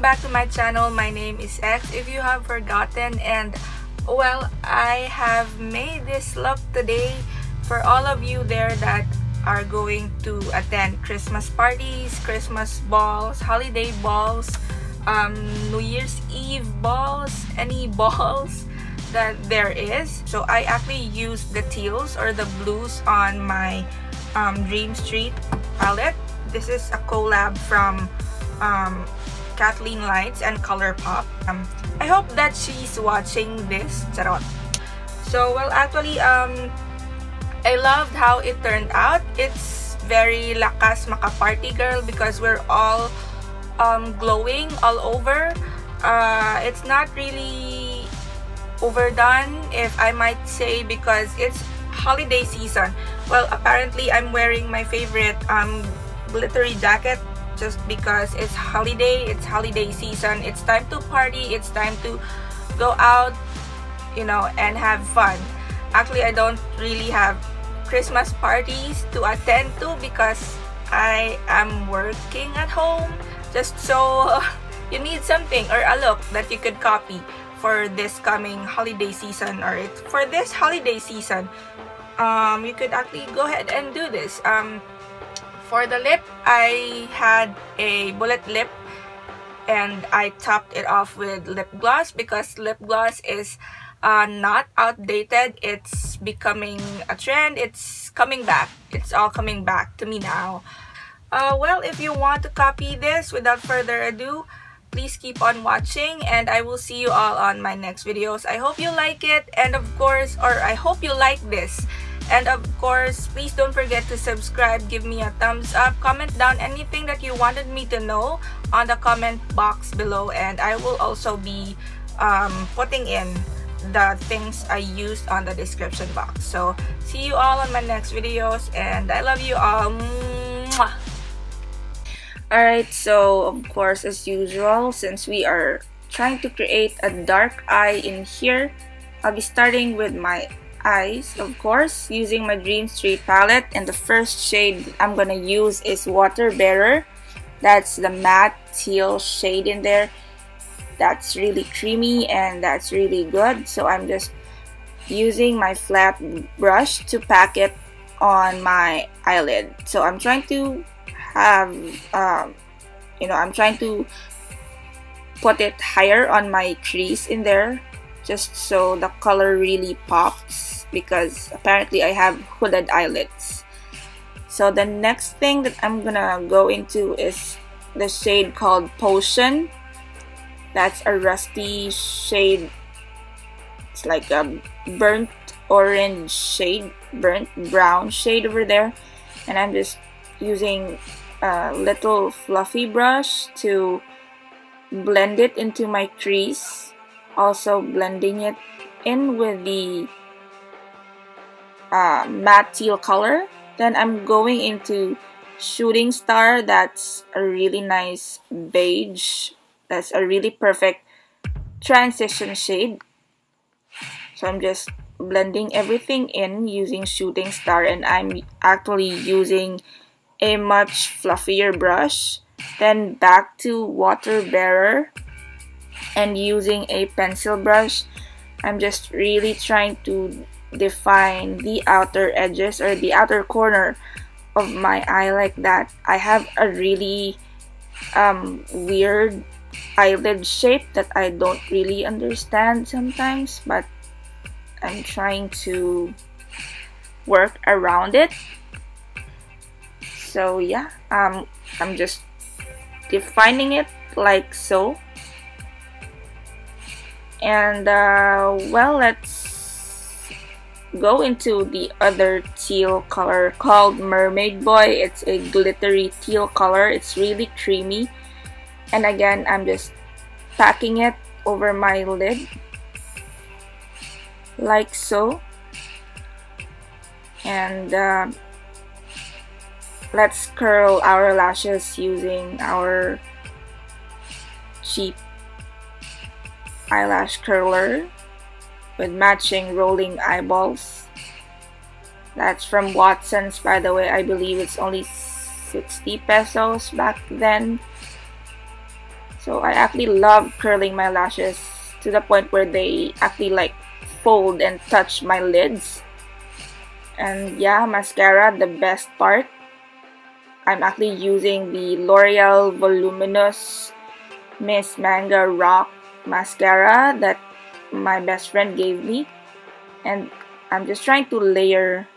back to my channel. My name is X if you have forgotten and well, I have made this look today for all of you there that are going to attend Christmas parties, Christmas balls, holiday balls, um, New Year's Eve balls, any balls that there is. So I actually used the teals or the blues on my um, Dream Street palette. This is a collab from um, Kathleen Lights and Colourpop. Um, I hope that she's watching this. Charot. So, well, actually, um, I loved how it turned out. It's very lakas maka party girl because we're all um, glowing all over. Uh, it's not really overdone, if I might say, because it's holiday season. Well, apparently, I'm wearing my favorite um, glittery jacket just because it's holiday, it's holiday season, it's time to party, it's time to go out, you know, and have fun. Actually, I don't really have Christmas parties to attend to because I am working at home. Just so you need something or a look that you could copy for this coming holiday season or for this holiday season. Um, you could actually go ahead and do this. Um, for the lip I had a bullet lip and I topped it off with lip gloss because lip gloss is uh, not outdated it's becoming a trend it's coming back it's all coming back to me now uh, well, if you want to copy this without further ado, please keep on watching and I will see you all on my next videos. I hope you like it and of course, or I hope you like this. And of course, please don't forget to subscribe, give me a thumbs up, comment down anything that you wanted me to know on the comment box below and I will also be um, putting in the things I used on the description box. So, see you all on my next videos and I love you all. Mwah! Alright, so of course as usual, since we are trying to create a dark eye in here, I'll be starting with my eyes, of course, using my Dream Street palette. And the first shade I'm gonna use is Water Bearer. That's the matte teal shade in there. That's really creamy and that's really good. So I'm just using my flat brush to pack it on my eyelid. So I'm trying to have um, you know I'm trying to put it higher on my crease in there just so the color really pops because apparently I have hooded eyelids so the next thing that I'm gonna go into is the shade called Potion. That's a rusty shade. It's like a burnt orange shade burnt brown shade over there. And I'm just using a little fluffy brush to blend it into my crease. Also blending it in with the uh, matte teal color then I'm going into shooting star that's a really nice beige that's a really perfect transition shade. So I'm just blending everything in using shooting star and I'm actually using a much fluffier brush then back to water bearer and using a pencil brush. I'm just really trying to define the outer edges or the outer corner of my eye like that I have a really um, weird eyelid shape that I don't really understand sometimes but I'm trying to work around it. So yeah um i'm just defining it like so. And uh, well let's go into the other teal color called mermaid boy. It's a glittery teal color. It's really creamy. And again i'm just packing it over my lid like so. And uh, let's curl our lashes using our cheap eyelash curler with matching rolling eyeballs that's from Watson's by the way I believe it's only 60 pesos back then So I actually love curling my lashes to the point where they actually like fold and touch my lids. And yeah, mascara, the best part. I'm actually using the L'Oreal Voluminous Miss Manga Rock mascara that my best friend gave me. And I'm just trying to layer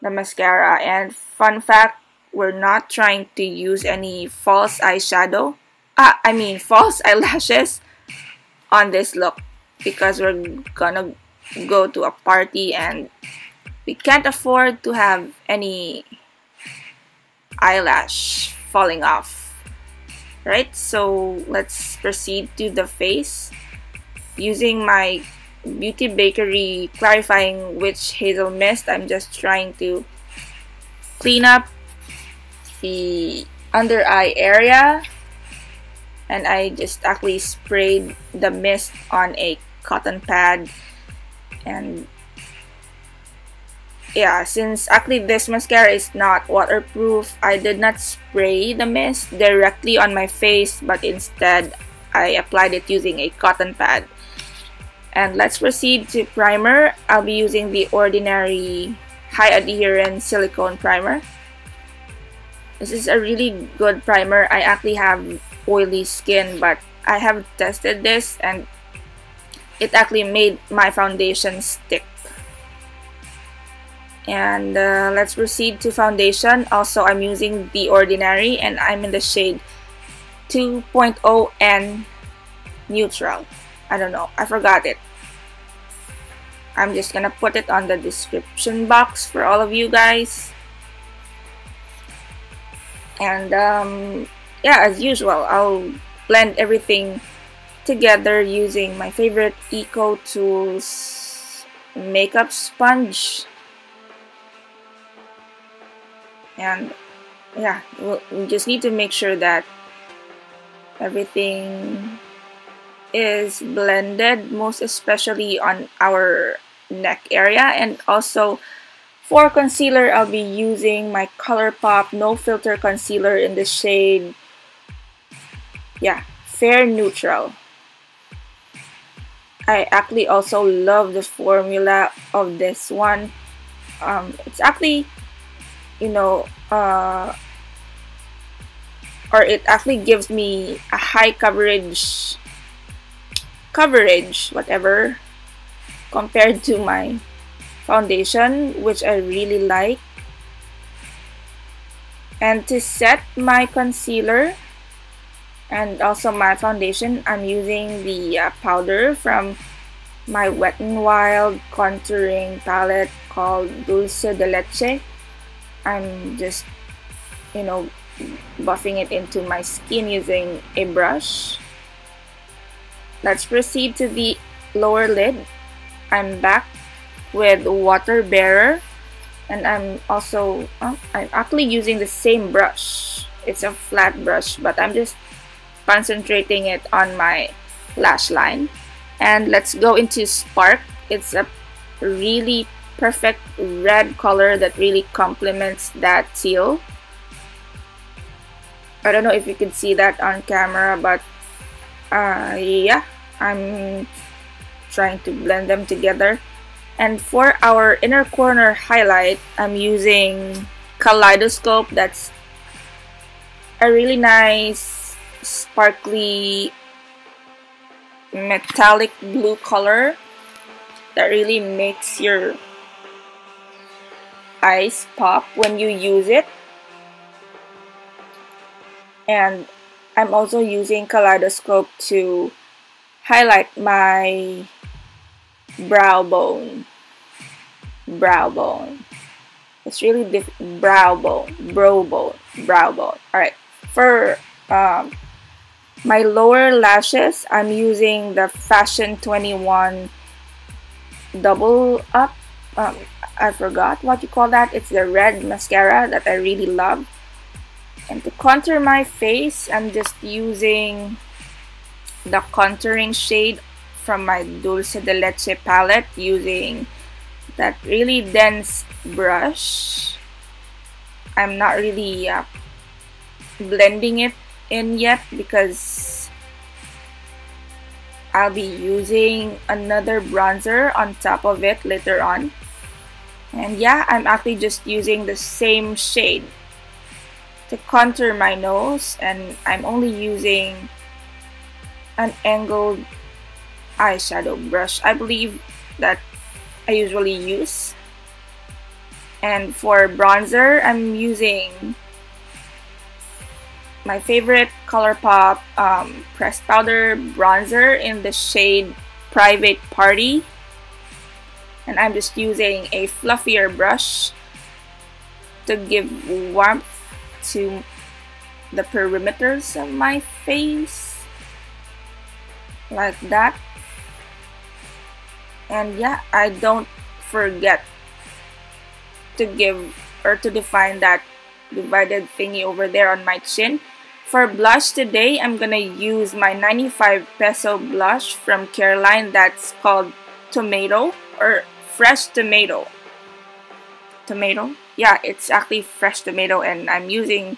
the mascara. And fun fact, we're not trying to use any false eyeshadow. Ah, I mean false eyelashes on this look because we're gonna go to a party and we can't afford to have any eyelash falling off right so let's proceed to the face using my beauty bakery clarifying witch hazel mist I'm just trying to clean up the under eye area. And I just actually sprayed the mist on a cotton pad. And yeah since actually this mascara is not waterproof I did not spray the mist directly on my face but instead I applied it using a cotton pad and let's proceed to primer. I'll be using the ordinary high adherence silicone primer. This is a really good primer. I actually have oily skin but I have tested this and it actually made my foundation stick. And uh, let's proceed to foundation. Also I'm using the ordinary and I'm in the shade 2.0N neutral I don't know. I forgot it. I'm just gonna put it on the description box for all of you guys. And um, yeah as usual I'll blend everything together using my favorite Eco Tools makeup sponge. And yeah we just need to make sure that everything is blended most especially on our neck area and also for concealer I'll be using my ColourPop no filter concealer in the shade yeah fair neutral. I actually also love the formula of this one. Um, it's actually you know uh, or it actually gives me a high coverage coverage whatever compared to my foundation which I really like. And to set my concealer and also my foundation I'm using the uh, powder from my Wet n Wild contouring palette called Dulce de Leche. I'm just you know buffing it into my skin using a brush let's proceed to the lower lid. I'm back with water bearer and I'm also oh, I'm actually using the same brush. It's a flat brush but I'm just concentrating it on my lash line. And let's go into spark. It's a really perfect red color that really complements that teal. I don't know if you can see that on camera, but uh, yeah, I'm trying to blend them together. And for our inner corner highlight, I'm using Kaleidoscope. That's a really nice, sparkly, metallic blue color that really makes your eyes pop when you use it and I'm also using kaleidoscope to highlight my brow bone brow bone it's really different brow bone brow bone brow bone all right for um, my lower lashes I'm using the fashion 21 double up um, I forgot what you call that. It's the red mascara that I really love. And to contour my face, I'm just using the contouring shade from my Dulce de Leche palette using that really dense brush. I'm not really uh, blending it in yet because I'll be using another bronzer on top of it later on. And yeah, I'm actually just using the same shade to contour my nose and I'm only using an angled eyeshadow brush. I believe that I usually use. And for bronzer, I'm using my favorite ColourPop um, pressed powder bronzer in the shade Private Party. And I'm just using a fluffier brush to give warmth to the perimeters of my face. Like that. And yeah, I don't forget to give or to define that divided thingy over there on my chin. For blush today, I'm gonna use my 95 peso blush from Careline that's called Tomato or Fresh Tomato. Tomato? Yeah, it's actually fresh tomato and I'm using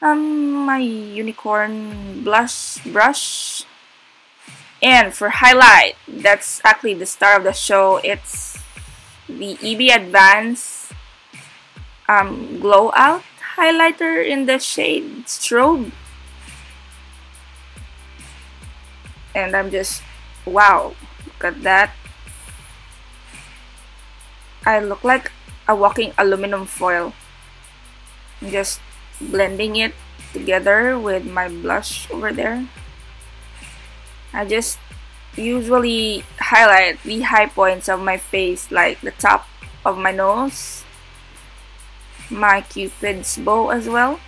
um, my unicorn blush brush. And for highlight, that's actually the star of the show. It's the EB Advance um, Glow Out highlighter in the shade Strobe. And I'm just, wow, look at that. I look like a walking aluminum foil. I'm just blending it together with my blush over there. I just usually highlight the high points of my face like the top of my nose my cupid's bow as well.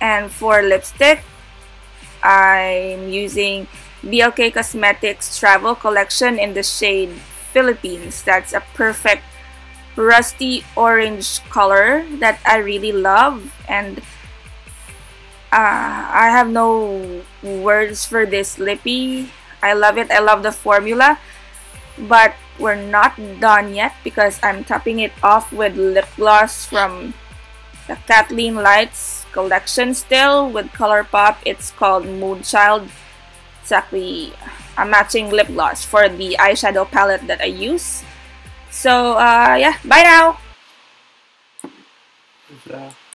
And for lipstick I'm using BLK Cosmetics travel collection in the shade Philippines. That's a perfect rusty orange color that I really love and uh, I have no words for this lippy I love it I love the formula but we're not done yet because I'm topping it off with lip gloss from the Kathleen Lights collection still with ColourPop. It's called Moonchild. Exactly a matching lip gloss for the eyeshadow palette that I use. So uh, yeah, bye now!